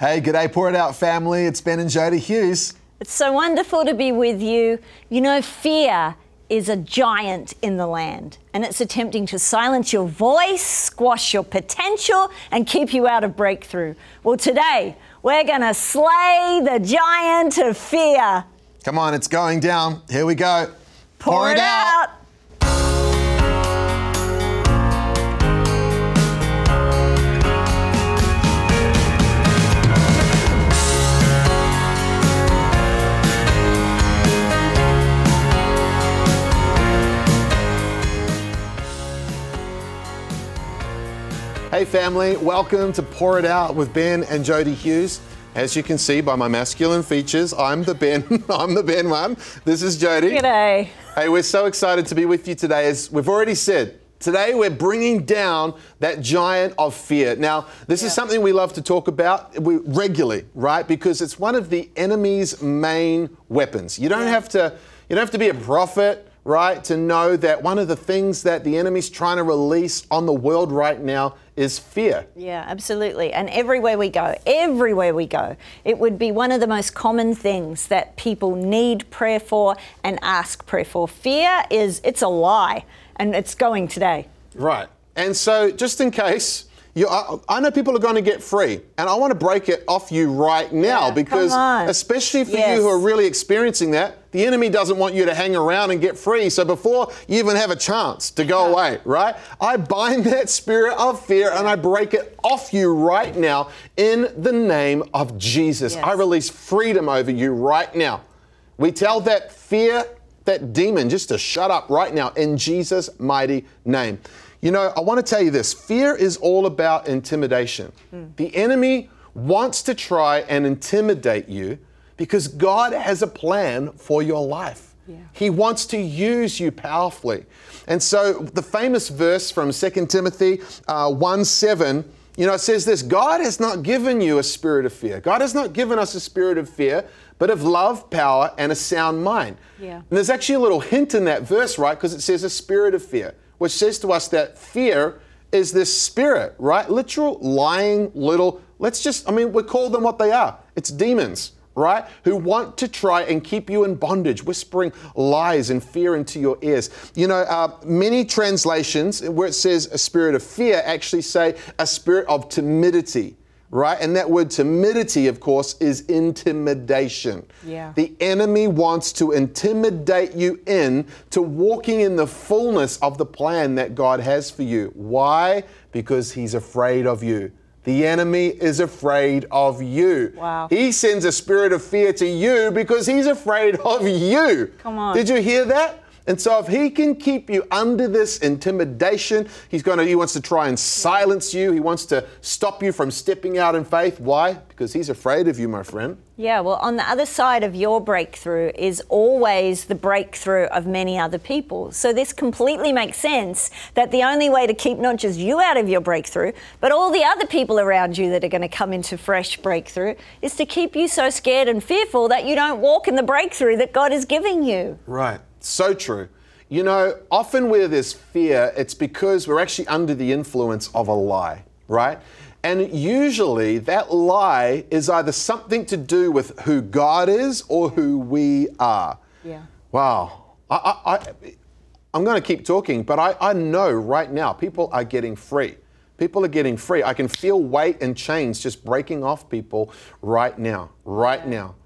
Hey, g'day, Pour It Out family. It's Ben and Jodie Hughes. It's so wonderful to be with you. You know, fear is a giant in the land, and it's attempting to silence your voice, squash your potential, and keep you out of breakthrough. Well, today, we're going to slay the giant of fear. Come on, it's going down. Here we go. Pour, it, out. Hey, family, welcome to Pour It Out with Ben and Jodie Hughes. As you can see by my masculine features, I'm the Ben. I'm the Ben one. This is Jodie. G'day. Hey, we're so excited to be with you today. As we've already said, today we're bringing down that giant of fear. Now, this Yeah. is something we love to talk about regularly, right? Because it's one of the enemy's main weapons. You don't Yeah. have to. You don't have to be a prophet. Right, to know that one of the things that the enemy's trying to release on the world right now is fear. Yeah, absolutely. And everywhere we go, everywhere we go, it would be one of the most common things that people need prayer for and ask prayer for. Fear is, it's a lie, and it's going today. Right. And so, just in case, you, I, I know people are going to get free, and I want to break it off you right now Yeah, because, especially for Yes. you who are really experiencing that, the enemy doesn't want you to hang around and get free. So, before you even have a chance to go away, right? I bind that spirit of fear and I break it off you right now in the name of Jesus. Yes. I release freedom over you right now. We tell that fear, that demon, just to shut up right now in Jesus' mighty name. You know, I want to tell you this fear is all about intimidation. The enemy wants to try and intimidate you because God has a plan for your life. He wants to use you powerfully. And so the famous verse from 2 Timothy uh, 1 7 you know, it says this God has not given you a spirit of fear. God has not given us a spirit of fear, but of love, power, and a sound mind. Yeah. And there's actually a little hint in that verse, right? Because it says a spirit of fear, which says to us that fear is this spirit, right? Literal lying little, let's just, I mean, we call them what they are. It's demons. Right? Who want to try and keep you in bondage, whispering lies and fear into your ears. You know, uh, many translations where it says a spirit of fear actually say a spirit of timidity, right? And that word timidity, of course, is intimidation. Yeah. The enemy wants to intimidate you in to walking in the fullness of the plan that God has for you. Why? Because he's afraid of you. The enemy is afraid of you. Wow. He sends a spirit of fear to you because he's afraid of you. Come on. Did you hear that? And so if he can keep you under this intimidation, he's going to he wants to try and silence you. He wants to stop you from stepping out in faith. Why? Because he's afraid of you, my friend. Yeah, well, on the other side of your breakthrough is always the breakthrough of many other people. So, this completely makes sense that the only way to keep not just you out of your breakthrough, but all the other people around you that are going to come into fresh breakthrough is to keep you so scared and fearful that you don't walk in the breakthrough that God is giving you. Right. So true. You know, often where there's fear, it's because we're actually under the influence of a lie, right? And usually that lie is either something to do with who God is or who we are. Yeah. Wow. I, I, I, I'm going to keep talking, but I, I know right now people are getting free. People are getting free. I can feel weight and chains just breaking off people right now, right now.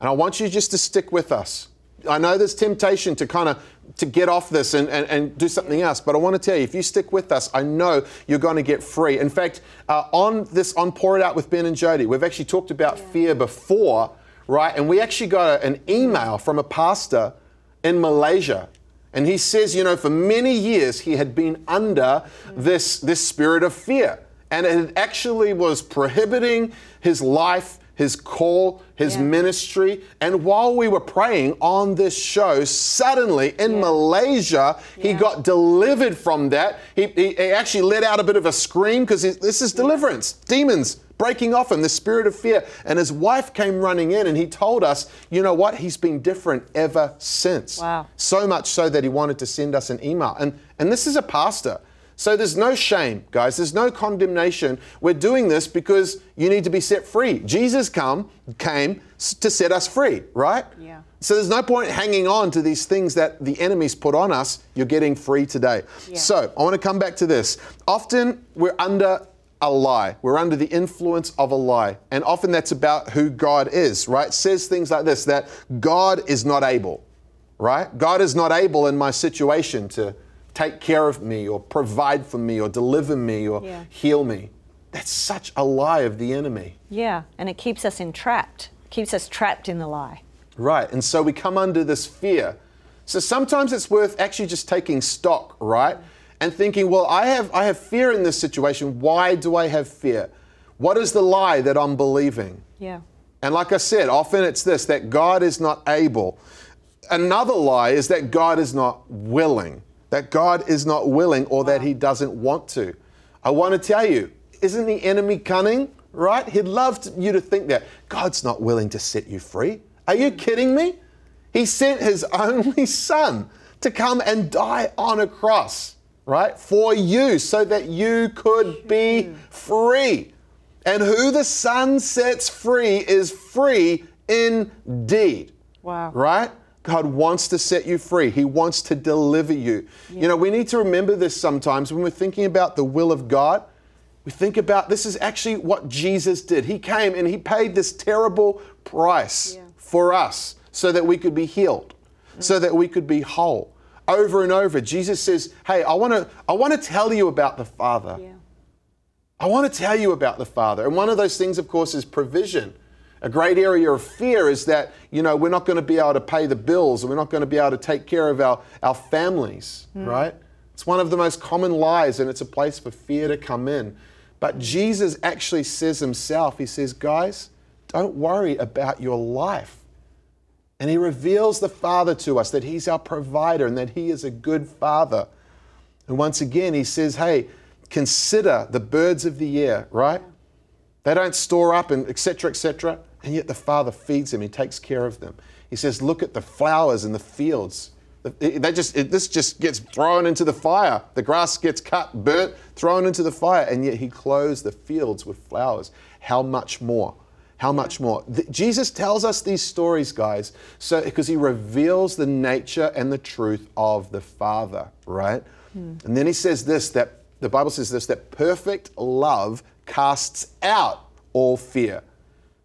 And I want you just to stick with us. I know there's temptation to kind of to get off this and, and, and do something else, but I want to tell you, if you stick with us, I know you're going to get free. In fact, uh, on this, on Pour It Out with Ben and Jodie, we've actually talked about fear before, right? And we actually got a- an email from a pastor in Malaysia. And he says, you know, for many years he had been under this, this spirit of fear. And it actually was prohibiting his life, his call, his Yeah. ministry. And while we were praying on this show, suddenly in Yeah. Malaysia, he got delivered from that. He, he, he actually let out a bit of a scream because this is deliverance, demons breaking off him, the spirit of fear. And his wife came running in and he told us, you know what? He's been different ever since. Wow. So much so that he wanted to send us an email. And, and this is a pastor. So there's no shame, guys. There's no condemnation. We're doing this because you need to be set free. Jesus come came to set us free, right? Yeah. So there's no point hanging on to these things that the enemy's put on us. You're getting free today. Yeah. So I want to come back to this. Often we're under a lie. We're under the influence of a lie. And often that's about who God is, right? It says things like this that God is not able, right? God is not able in my situation to take care of me or provide for me or deliver me or Yeah. heal me. That's such a lie of the enemy. Yeah, and it keeps us entrapped, keeps us trapped in the lie. Right. And so we come under this fear. So sometimes it's worth actually just taking stock, right? And thinking, well, I have I have fear in this situation. Why do I have fear? What is the lie that I'm believing? Yeah. And like I said, often it's this that God is not able. Another lie is that God is not willing, that God is not willing or that he doesn't want to. I want to tell you, isn't the enemy cunning? Right? He'd love to, you to think that God's not willing to set you free. Are you kidding me? He sent his only son to come and die on a cross, right? For you, so that you could be free. And who the Son sets free is free indeed. Wow. Right? God wants to set you free. He wants to deliver you. You know, we need to remember this sometimes when we're thinking about the will of God. We think about this is actually what Jesus did. He came and he paid this terrible price Yeah. for us so that we could be healed, so that we could be whole. Over and over, Jesus says, Hey, I want to I want to tell you about the Father. Yeah. I want to tell you about the Father. And one of those things, of course, is provision. A great area of fear is that, you know, we're not going to be able to pay the bills and we're not going to be able to take care of our, our families, hmm. right? It's one of the most common lies and it's a place for fear to come in. But Jesus actually says himself, he says, guys, don't worry about your life. And he reveals the Father to us, that he's our provider and that he is a good Father. And once again, he says, hey, consider the birds of the air, right? They don't store up and etc. etc. And yet the Father feeds them. He takes care of them. He says, look at the flowers in the fields. They just it, this just gets thrown into the fire. The grass gets cut, burnt, thrown into the fire, and yet He clothes the fields with flowers. How much more? How much more? Th- Jesus tells us these stories, guys, so because He reveals the nature and the truth of the Father, right? Hmm. And then He says this that the Bible says this that perfect love casts out all fear.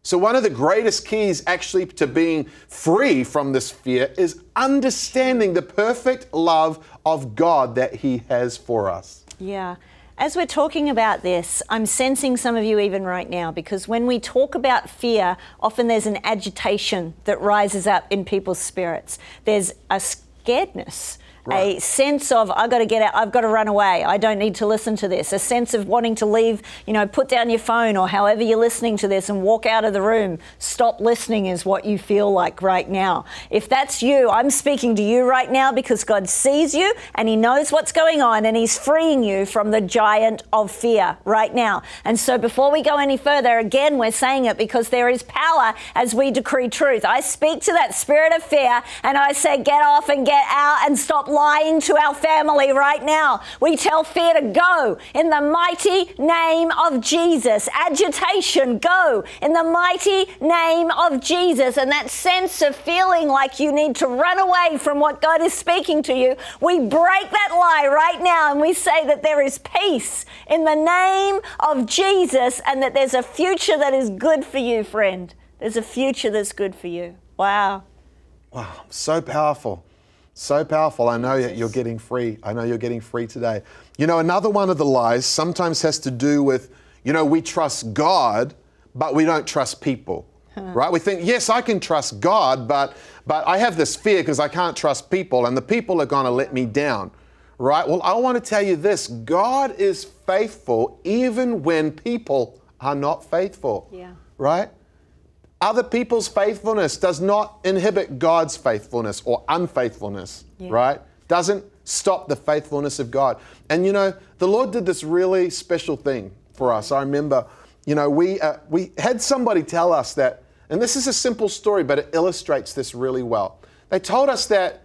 So, one of the greatest keys actually to being free from this fear is understanding the perfect love of God that He has for us. Yeah. As we're talking about this, I'm sensing some of you even right now because when we talk about fear, often there's an agitation that rises up in people's spirits. There's a scaredness. A sense of I've got to get out, I've got to run away. I don't need to listen to this. A sense of wanting to leave, you know, put down your phone or however you're listening to this and walk out of the room. Stop listening is what you feel like right now. If that's you, I'm speaking to you right now because God sees you and He knows what's going on and He's freeing you from the giant of fear right now. And so before we go any further, again, we're saying it because there is power as we decree truth. I speak to that spirit of fear and I say, get off and get out and stop lying to our family right now. We tell fear to go in the mighty name of Jesus. Agitation, go in the mighty name of Jesus. And that sense of feeling like you need to run away from what God is speaking to you, we break that lie right now and we say that there is peace in the name of Jesus and that there's a future that is good for you, friend. There's a future that's good for you. Wow. Wow, so powerful. So powerful. I know that you're getting free. I know you're getting free today. You know, another one of the lies sometimes has to do with, you know, we trust God, but we don't trust people. Right? We think, yes, I can trust God, but but I have this fear because I can't trust people, and the people are going to let me down. Right? Well, I want to tell you this God is faithful even when people are not faithful. Yeah. Right? Other people's faithfulness does not inhibit God's faithfulness or unfaithfulness, Yeah. right? Doesn't stop the faithfulness of God. And you know, the Lord did this really special thing for us. I remember, you know, we uh, we had somebody tell us that, and this is a simple story, but it illustrates this really well. They told us that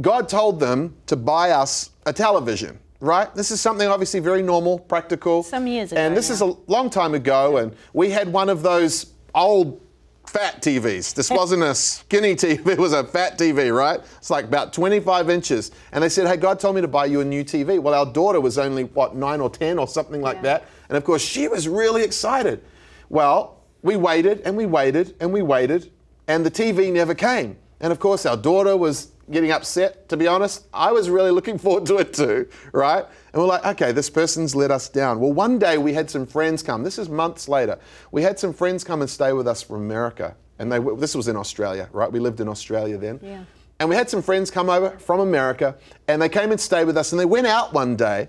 God told them to buy us a television, right? This is something obviously very normal, practical. Some years ago, And this is a long time ago, and we had one of those old fat TVs. This wasn't a skinny TV, it was a fat TV, right? It's like about 25 inches. And they said, hey, God told me to buy you a new TV. Well, our daughter was only, what, nine or 10 or something like Yeah. that. And of course, she was really excited. Well, we waited and we waited and we waited, and the TV never came. And of course, our daughter was getting upset, to be honest. I was really looking forward to it too, right? And we're like, okay, this person's let us down. Well, one day we had some friends come. This is months later. We had some friends come and stay with us from America. And they, this was in Australia, right? We lived in Australia then. Yeah. And we had some friends come over from America, and they came and stayed with us. And they went out one day,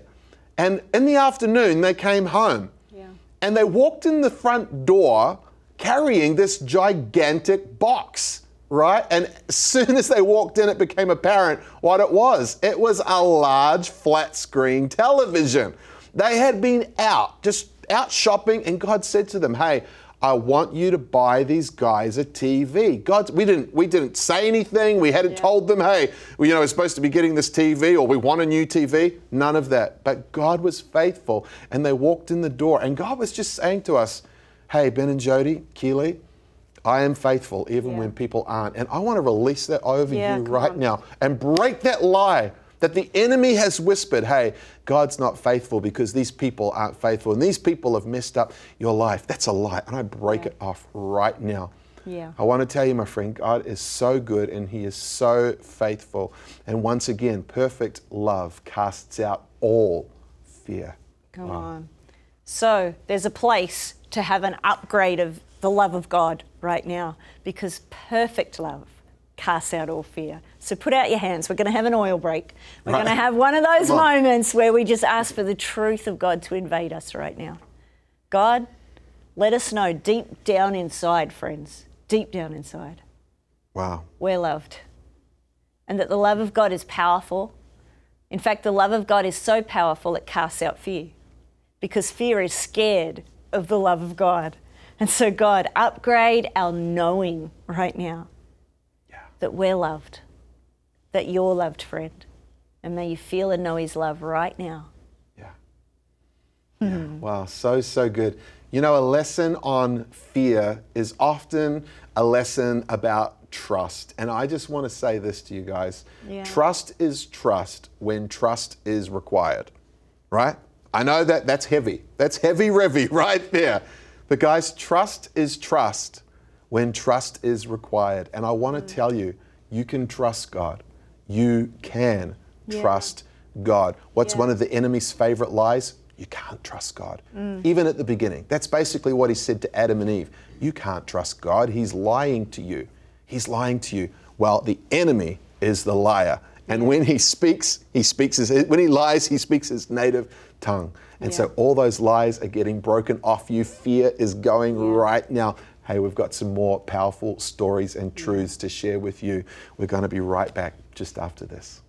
and in the afternoon, they came home. Yeah. And they walked in the front door carrying this gigantic box, right? And as soon as they walked in, it became apparent what it was. It was a large flat screen television. They had been out, just out shopping, and God said to them, Hey, I want you to buy these guys a TV. God, we didn't, we didn't say anything. We hadn't told them, hey, well, you know, we're supposed to be getting this TV or we want a new TV. None of that. But God was faithful, and they walked in the door, and God was just saying to us, hey, Ben and Jodie, Keely, I am faithful even Yeah. when people aren't. And I want to release that over Yeah, you right on. now and break that lie that the enemy has whispered, hey, God's not faithful because these people aren't faithful and these people have messed up your life. That's a lie. And I break Yeah. it off right now. Yeah. I want to tell you, my friend, God is so good and He is so faithful. And once again, perfect love casts out all fear. Come on. So there's a place to have an upgrade of the love of God right now because perfect love casts out all fear. So put out your hands. We're going to have an oil break. We're Right. going to have one of those moments where we just ask for the truth of God to invade us right now. God, let us know deep down inside, friends, deep down inside, Wow. we're loved. And that the love of God is powerful. In fact, the love of God is so powerful it casts out fear because fear is scared of the love of God. And so, God, upgrade our knowing right now Yeah. that we're loved, that you're loved, friend. And may you feel and know His love right now. Yeah. Hmm. Yeah. Wow, so, so good. You know, a lesson on fear is often a lesson about trust. And I just want to say this to you guys Yeah. trust is trust when trust is required, right? I know that that's heavy. That's heavy revy right there. But guys, trust is trust when trust is required. And I want to mm. tell you, you can trust God. You can Yeah. trust God. What's Yeah. one of the enemy's favorite lies? You can't trust God. Mm. Even at the beginning. That's basically what he said to Adam and Eve. You can't trust God. He's lying to you. He's lying to you. Well, the enemy is the liar. And when he speaks, he speaks his, when he lies, he speaks his native tongue. And so all those lies are getting broken off you. Fear is going right now. Hey, we've got some more powerful stories and truths to share with you. We're going to be right back just after this.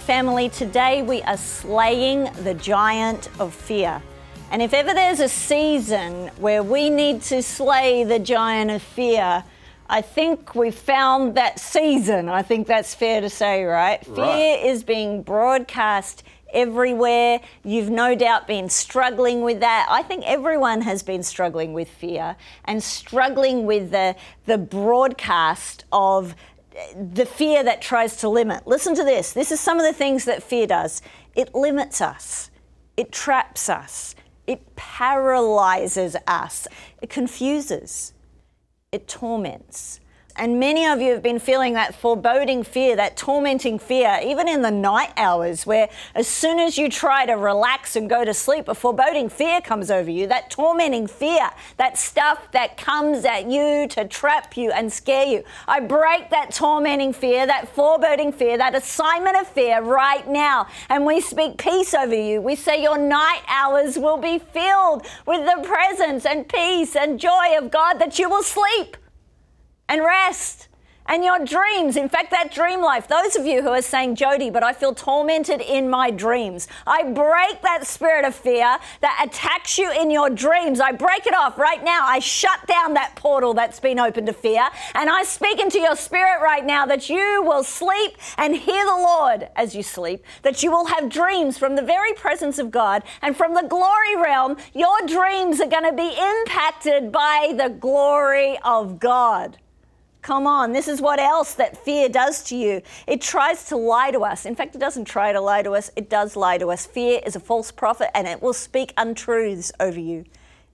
Family. Today we are slaying the giant of fear. And if ever there's a season where we need to slay the giant of fear, I think we've found that season. I think that's fair to say, right? Fear is being broadcast everywhere. You've no doubt been struggling with that. I think everyone has been struggling with fear and struggling with the, the broadcast of the fear that tries to limit. Listen to this. This is some of the things that fear does it limits us, it traps us, it paralyzes us, it confuses, it torments. And many of you have been feeling that foreboding fear, that tormenting fear, even in the night hours, where as soon as you try to relax and go to sleep, a foreboding fear comes over you, that tormenting fear, that stuff that comes at you to trap you and scare you. I break that tormenting fear, that foreboding fear, that assignment of fear right now. And we speak peace over you. We say your night hours will be filled with the presence and peace and joy of God, that you will sleep and rest and your dreams. In fact, that dream life, those of you who are saying, Jodie, but I feel tormented in my dreams, I break that spirit of fear that attacks you in your dreams. I break it off right now. I shut down that portal that's been opened to fear, and I speak into your spirit right now that you will sleep and hear the Lord as you sleep, that you will have dreams from the very presence of God and from the glory realm. Your dreams are going to be impacted by the glory of God. Come on, this is what else that fear does to you. It tries to lie to us. In fact, it doesn't try to lie to us, it does lie to us. Fear is a false prophet and it will speak untruths over you.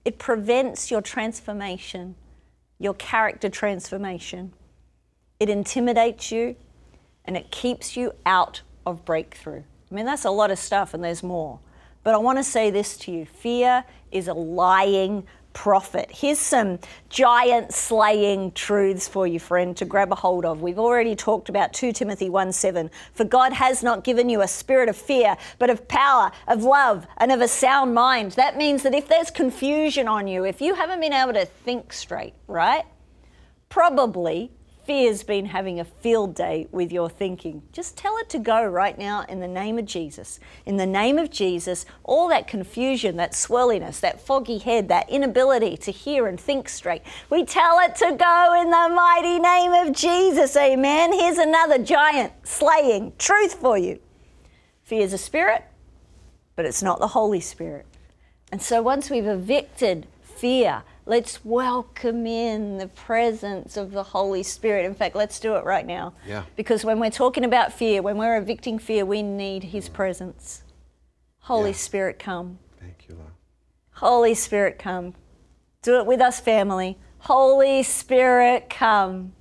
It prevents your transformation, your character transformation. It intimidates you and it keeps you out of breakthrough. I mean, that's a lot of stuff and there's more. But I want to say this to you fear is a lying prophet. Here's some giant slaying truths for you, friend, to grab a hold of. We've already talked about 2 Timothy 1 7. For God has not given you a spirit of fear, but of power, of love, and of a sound mind. That means that if there's confusion on you, if you haven't been able to think straight, right? Probably fear's been having a field day with your thinking. Just tell it to go right now in the name of Jesus. In the name of Jesus, all that confusion, that swirliness, that foggy head, that inability to hear and think straight, we tell it to go in the mighty name of Jesus. Amen. Here's another giant slaying truth for you. Fear is a spirit, but it's not the Holy Spirit. And so once we've evicted fear, Let's welcome in the presence of the Holy Spirit. In fact, let's do it right now. Yeah. Because when we're talking about fear, when we're evicting fear, we need His presence. Holy Yeah. Spirit, come. Thank you, Lord. Holy Spirit, come. Do it with us, family. Holy Spirit, come.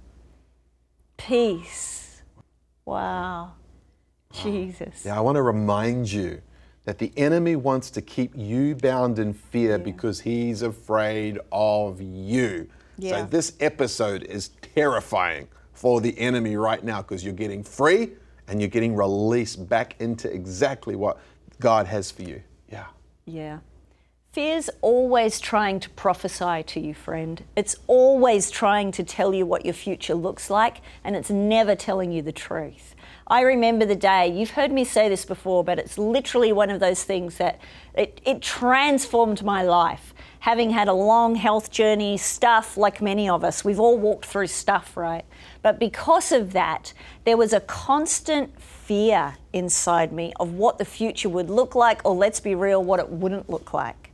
Peace. Wow. Jesus. Yeah, I want to remind you that the enemy wants to keep you bound in fear because he's afraid of you. Yeah. So this episode is terrifying for the enemy right now because you're getting free and you're getting released back into exactly what God has for you. Yeah. Yeah. Fear's always trying to prophesy to you, friend. It's always trying to tell you what your future looks like, and it's never telling you the truth. I remember the day, you've heard me say this before, but it's literally one of those things that it, it transformed my life. Having had a long health journey, stuff like many of us, we've all walked through stuff, right? But because of that, there was a constant fear inside me of what the future would look like, or let's be real, what it wouldn't look like.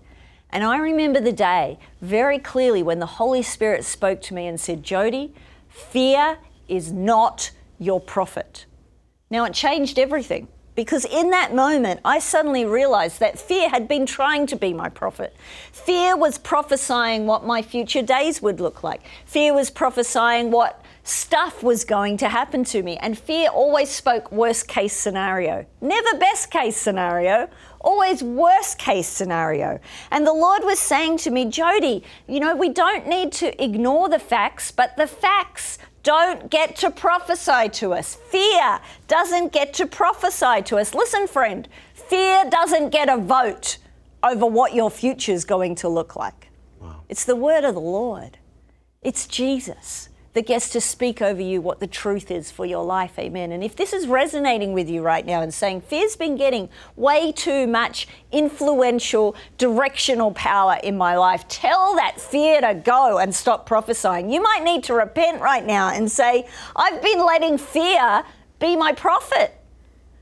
And I remember the day very clearly when the Holy Spirit spoke to me and said, Jodie, fear is not your prophet. Now, it changed everything because in that moment, I suddenly realized that fear had been trying to be my prophet. Fear was prophesying what my future days would look like, fear was prophesying what stuff was going to happen to me. And fear always spoke worst case scenario, never best case scenario, always worst case scenario. And the Lord was saying to me, Jodie, you know, we don't need to ignore the facts, but the facts don't get to prophesy to us. Fear doesn't get to prophesy to us. Listen, friend, fear doesn't get a vote over what your future is going to look like. It's the word of the Lord. It's Jesus that gets to speak over you what the truth is for your life. Amen. And if this is resonating with you right now and saying fear's been getting way too much influential, directional power in my life, tell that fear to go and stop prophesying. You might need to repent right now and say, I've been letting fear be my prophet.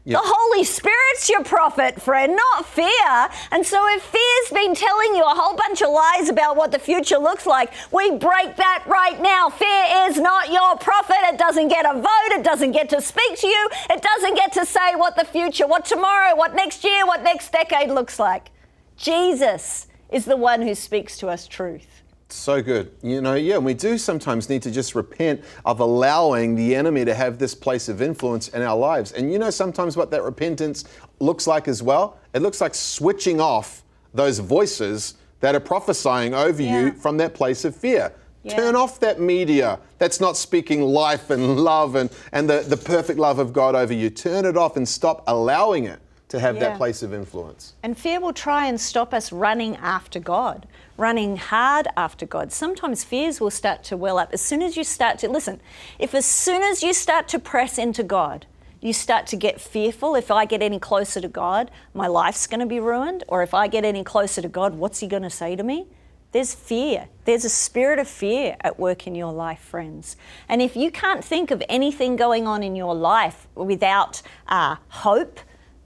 Yeah. The Holy Spirit's your prophet, friend, not fear. And so if fear's been telling you a whole bunch of lies about what the future looks like, we break that right now. Fear is not your prophet. It doesn't get a vote. It doesn't get to speak to you. It doesn't get to say what the future, what tomorrow, what next year, what next decade looks like. Jesus is the one who speaks to us truth. So good. You know, yeah, we do sometimes need to just repent of allowing the enemy to have this place of influence in our lives. And you know, sometimes what that repentance looks like as well? It looks like switching off those voices that are prophesying over Yeah. you from that place of fear. Yeah. Turn off that media that's not speaking life and love and, and the, the perfect love of God over you. Turn it off and stop allowing it to have Yeah. that place of influence. And fear will try and stop us running after God, running hard after God. Sometimes fears will start to well up as soon as you start to listen. If as soon as you start to press into God, you start to get fearful. If I get any closer to God, my life's going to be ruined. Or if I get any closer to God, what's He going to say to me? There's fear. There's a spirit of fear at work in your life, friends. And if you can't think of anything going on in your life without uh, hope,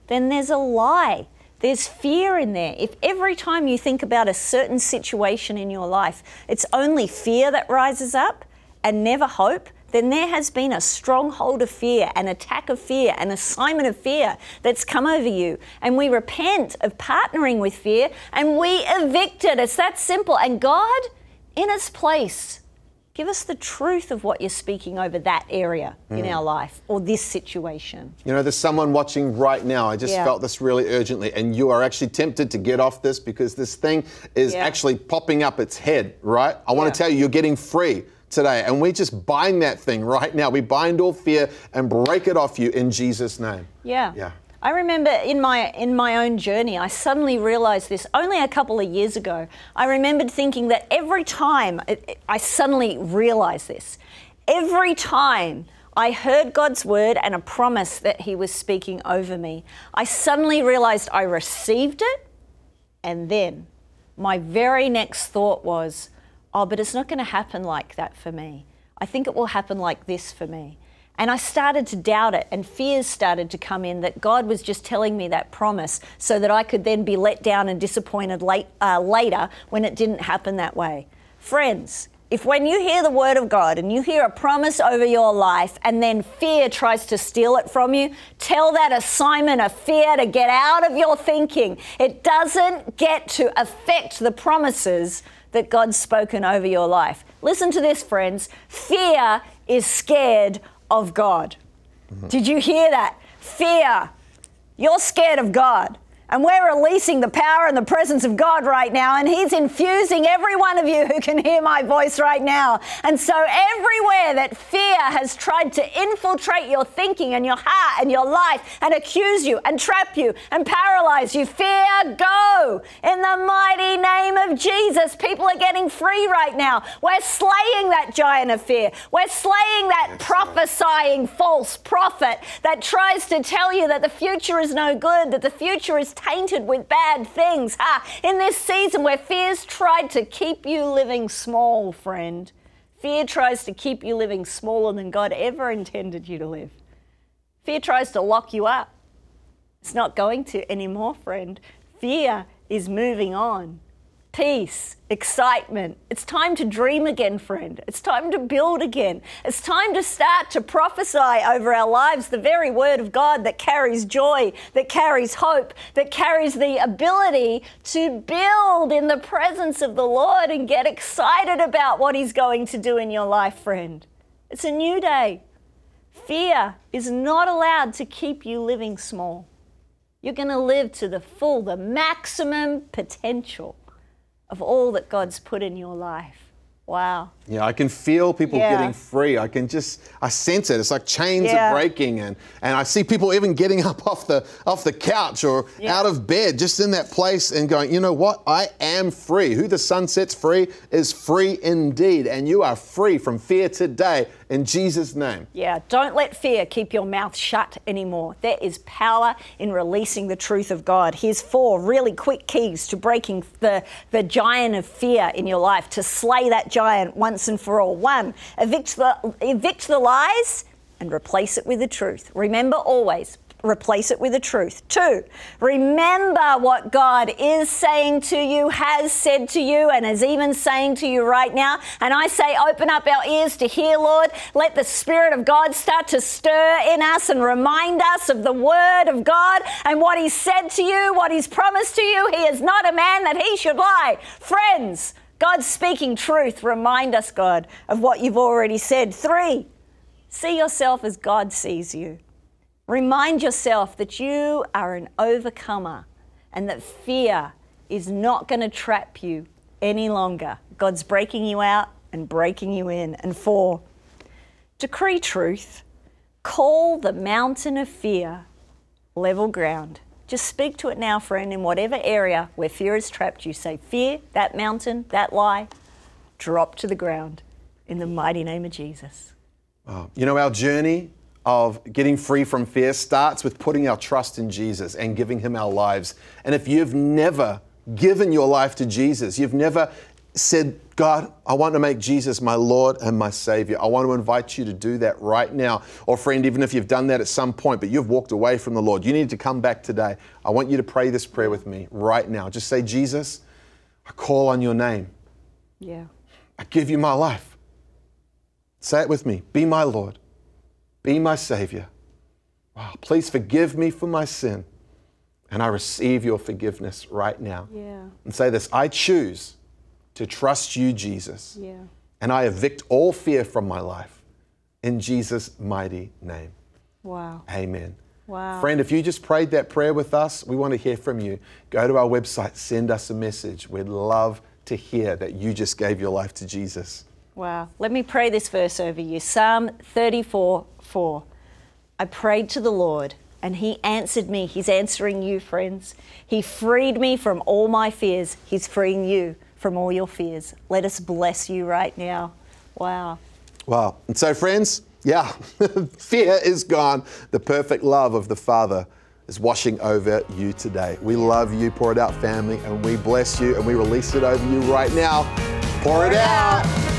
then there's a lie. There's fear in there. If every time you think about a certain situation in your life, it's only fear that rises up and never hope, then there has been a stronghold of fear, an attack of fear, an assignment of fear that's come over you. And we repent of partnering with fear and we evict it. It's that simple. And God, in its place, give us the truth of what you're speaking over that area in mm. our life or this situation. You know, there's someone watching right now. I just Yeah. felt this really urgently, and you are actually tempted to get off this because this thing is Yeah. actually popping up its head, right? I want Yeah. to tell you, you're getting free today, and we just bind that thing right now. We bind all fear and break it off you in Jesus' name. Yeah. Yeah. I remember in my in my own journey, I suddenly realized this only a couple of years ago. I remembered thinking that every time I suddenly realized this, every time I heard God's word and a promise that He was speaking over me, I suddenly realized I received it, and then my very next thought was, oh, but it's not going to happen like that for me. I think it will happen like this for me. And I started to doubt it, and fears started to come in that God was just telling me that promise so that I could then be let down and disappointed late, uh, later when it didn't happen that way. Friends, if when you hear the word of God and you hear a promise over your life and then fear tries to steal it from you, tell that assignment of fear to get out of your thinking. It doesn't get to affect the promises that God's spoken over your life. Listen to this, friends. Fear is scared of God. Did you hear that? Fear. You're scared of God. And we're releasing the power and the presence of God right now, and He's infusing every one of you who can hear my voice right now. And so, everywhere that fear has tried to infiltrate your thinking and your heart and your life and accuse you and trap you and paralyze you, fear, go in the mighty name of Jesus. People are getting free right now. We're slaying that giant of fear, we're slaying that prophesying false prophet that tries to tell you that the future is no good, that the future is tainted with bad things. Ha! In this season where fears tried to keep you living small, friend, fear tries to keep you living smaller than God ever intended you to live. Fear tries to lock you up. It's not going to anymore, friend. Fear is moving on. Peace, excitement. It's time to dream again, friend. It's time to build again. It's time to start to prophesy over our lives the very word of God that carries joy, that carries hope, that carries the ability to build in the presence of the Lord and get excited about what He's going to do in your life, friend. It's a new day. Fear is not allowed to keep you living small. You're going to live to the full, the maximum potential of all that God's put in your life. Wow. Yeah, I can feel people Yeah. getting free. I can just, I sense it. It's like chains Yeah. are breaking, and and I see people even getting up off the off the couch or Yeah. out of bed, just in that place, and going, you know what? I am free. Who the Son sets free is free indeed, and you are free from fear today in Jesus' name. Yeah, don't let fear keep your mouth shut anymore. There is power in releasing the truth of God. Here's four really quick keys to breaking the, the giant of fear in your life, to slay that giant once and for all. One, evict the, evict the lies and replace it with the truth. Remember always, replace it with the truth. Two, remember what God is saying to you, has said to you, and is even saying to you right now. And I say, open up our ears to hear, Lord. Let the Spirit of God start to stir in us and remind us of the Word of God and what He said to you, what He's promised to you. He is not a man that He should lie. Friends, God's speaking truth. Remind us, God, of what you've already said. Three, see yourself as God sees you. Remind yourself that you are an overcomer and that fear is not going to trap you any longer. God's breaking you out and breaking you in. And four, decree truth. Call the mountain of fear level ground Just speak to it now, friend, in whatever area where fear is trapped. You say, Fear, that mountain, that lie, drop to the ground in the mighty name of Jesus. Wow. You know, our journey of getting free from fear starts with putting our trust in Jesus and giving Him our lives. And if you've never given your life to Jesus, you've never said, God, I want to make Jesus my Lord and my Savior. I want to invite you to do that right now. Or, friend, even if you've done that at some point, but you've walked away from the Lord, you need to come back today. I want you to pray this prayer with me right now. Just say, Jesus, I call on your name. Yeah. I give you my life. Say it with me Be my Lord, be my Savior. Wow, please forgive me for my sin. And I receive your forgiveness right now. Yeah. And say this I choose to trust you, Jesus. Yeah. And I evict all fear from my life in Jesus' mighty name. Wow. Amen. Wow. Friend, if you just prayed that prayer with us, we want to hear from you. Go to our website, send us a message. We'd love to hear that you just gave your life to Jesus. Wow. Let me pray this verse over you Psalm 34 4. I prayed to the Lord, and He answered me. He's answering you, friends. He freed me from all my fears. He's freeing you from all your fears. Let us bless you right now. Wow. Wow. And so, friends, yeah, fear is gone. The perfect love of the Father is washing over you today. We love you, Pour It Out family, and we bless you and we release it over you right now. Pour, Pour it, out. out.